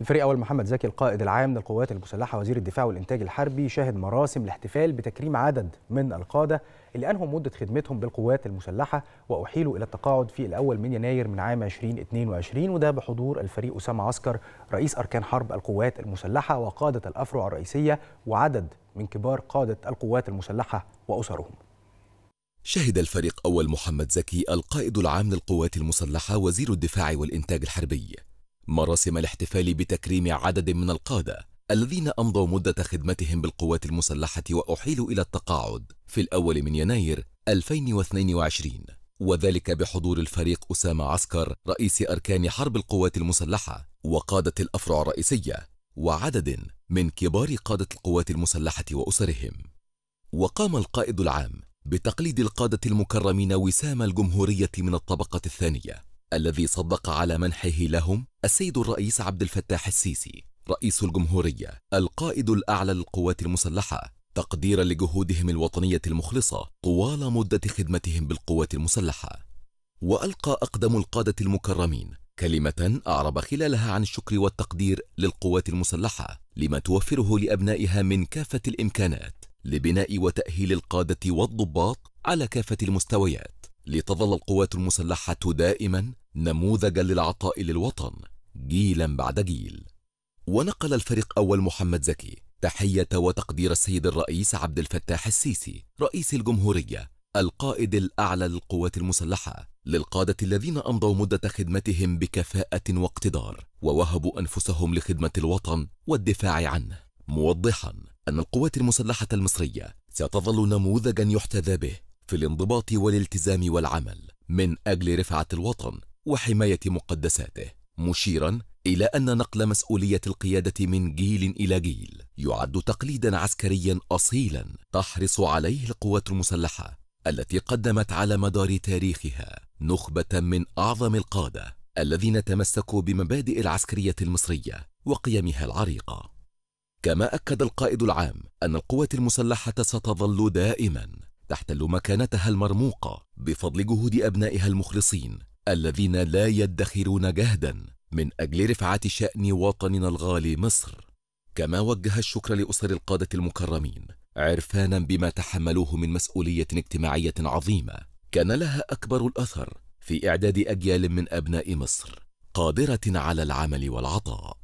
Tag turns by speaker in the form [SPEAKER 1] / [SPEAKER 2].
[SPEAKER 1] الفريق أول محمد زكي القائد العام للقوات المسلحة وزير الدفاع والإنتاج الحربي شهد مراسم الاحتفال بتكريم عدد من القادة اللي أنهوا مدة خدمتهم بالقوات المسلحة وأحيلوا إلى التقاعد في الأول من يناير من عام 2022 وده بحضور الفريق أسامة عسكر رئيس أركان حرب القوات المسلحة وقادة الأفرع الرئيسية وعدد من كبار قادة القوات المسلحة وأسرهم.
[SPEAKER 2] شهد الفريق أول محمد زكي القائد العام للقوات المسلحة وزير الدفاع والإنتاج الحربي. مراسم الاحتفال بتكريم عدد من القادة الذين أمضوا مدة خدمتهم بالقوات المسلحة وأحيلوا إلى التقاعد في الأول من يناير 2022 وذلك بحضور الفريق أسامة عسكر رئيس أركان حرب القوات المسلحة وقادة الأفرع الرئيسية وعدد من كبار قادة القوات المسلحة وأسرهم. وقام القائد العام بتقليد القادة المكرمين وسام الجمهورية من الطبقة الثانية. الذي صدق على منحه لهم السيد الرئيس عبد الفتاح السيسي رئيس الجمهورية القائد الأعلى للقوات المسلحة تقديرا لجهودهم الوطنية المخلصة طوال مدة خدمتهم بالقوات المسلحة. وألقى أقدم القادة المكرمين كلمة أعرب خلالها عن الشكر والتقدير للقوات المسلحة لما توفره لأبنائها من كافة الإمكانات لبناء وتأهيل القادة والضباط على كافة المستويات. لتظل القوات المسلحة دائما نموذجا للعطاء للوطن جيلا بعد جيل. ونقل الفريق أول محمد زكي تحية وتقدير السيد الرئيس عبد الفتاح السيسي رئيس الجمهورية القائد الأعلى للقوات المسلحة للقادة الذين أمضوا مدة خدمتهم بكفاءة واقتدار ووهبوا أنفسهم لخدمة الوطن والدفاع عنه. موضحا أن القوات المسلحة المصرية ستظل نموذجا يحتذى به في الانضباط والالتزام والعمل من أجل رفعة الوطن وحماية مقدساته مشيرا إلى أن نقل مسؤولية القيادة من جيل إلى جيل يعد تقليدا عسكريا أصيلا تحرص عليه القوات المسلحة التي قدمت على مدار تاريخها نخبة من أعظم القادة الذين تمسكوا بمبادئ العسكرية المصرية وقيمها العريقة. كما أكد القائد العام أن القوات المسلحة ستظل دائما تحتل مكانتها المرموقة بفضل جهود أبنائها المخلصين الذين لا يدخرون جهدا من أجل رفعة شأن وطننا الغالي مصر. كما وجه الشكر لأسر القادة المكرمين عرفانا بما تحملوه من مسؤولية اجتماعية عظيمة. كان لها أكبر الأثر في إعداد أجيال من أبناء مصر قادرة على العمل والعطاء.